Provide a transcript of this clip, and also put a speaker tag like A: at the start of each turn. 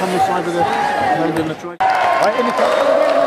A: come this side with the and the tray. Right, in the